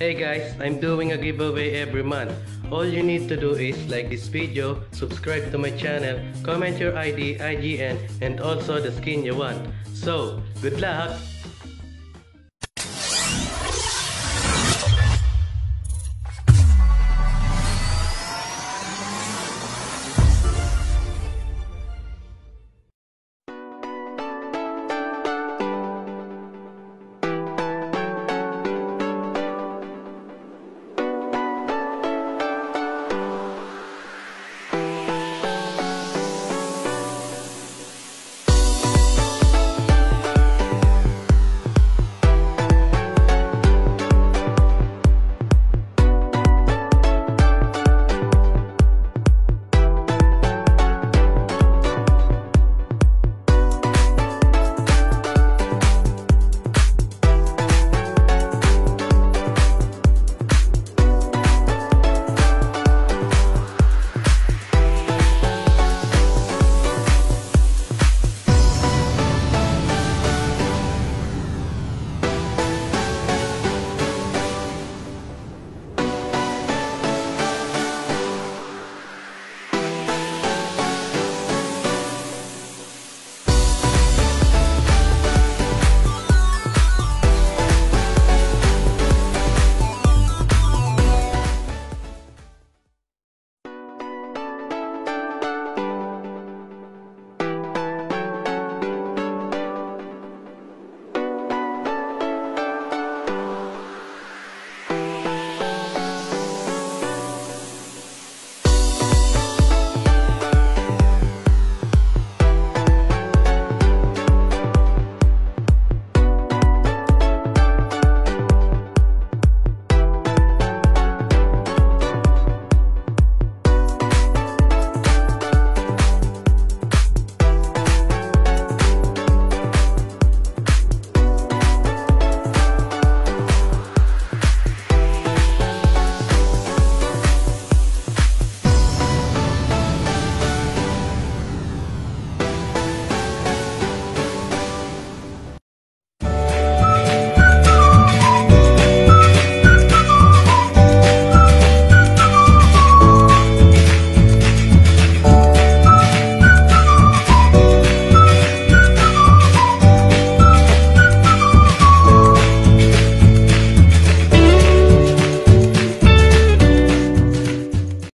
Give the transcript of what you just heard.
Hey guys, I'm doing a giveaway every month. All you need to do is like this video, subscribe to my channel, comment your ID, IGN, and also the skin you want. So, good luck!